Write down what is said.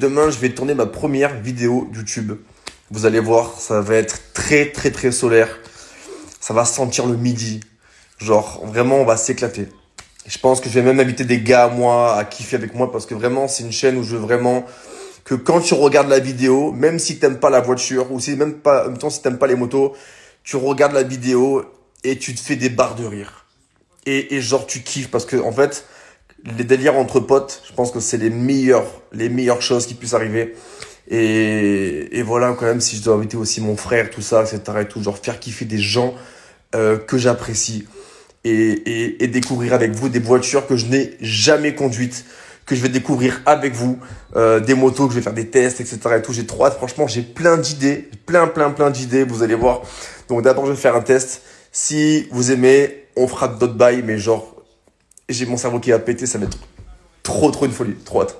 Demain, je vais tourner ma première vidéo YouTube. Vous allez voir, ça va être très très très solaire. Ça va sentir le midi. Genre, vraiment, on va s'éclater. Je pense que je vais même inviter des gars à moi à kiffer avec moi parce que vraiment, c'est une chaîne où je veux vraiment que quand tu regardes la vidéo, même si t'aimes pas la voiture ou même pas, en même si t'aimes pas les motos, tu regardes la vidéo et tu te fais des barres de rire. Et, et genre tu kiffes parce que en fait, les délires entre potes, je pense que c'est les meilleures, les meilleures choses qui puissent arriver. Et, et voilà, quand même, si je dois inviter aussi mon frère, tout ça, etc. et tout, genre faire kiffer des gens euh, que j'apprécie et, et, et découvrir avec vous des voitures que je n'ai jamais conduites, que je vais découvrir avec vous, euh, des motos, que je vais faire des tests, etc. et tout. J'ai trop hâte, franchement, j'ai plein d'idées, plein, plein, plein d'idées, vous allez voir. Donc d'abord, je vais faire un test. Si vous aimez, on fera d'autres bails, mais genre, j'ai mon cerveau qui va péter, ça va être trop, trop une folie, trop hâte.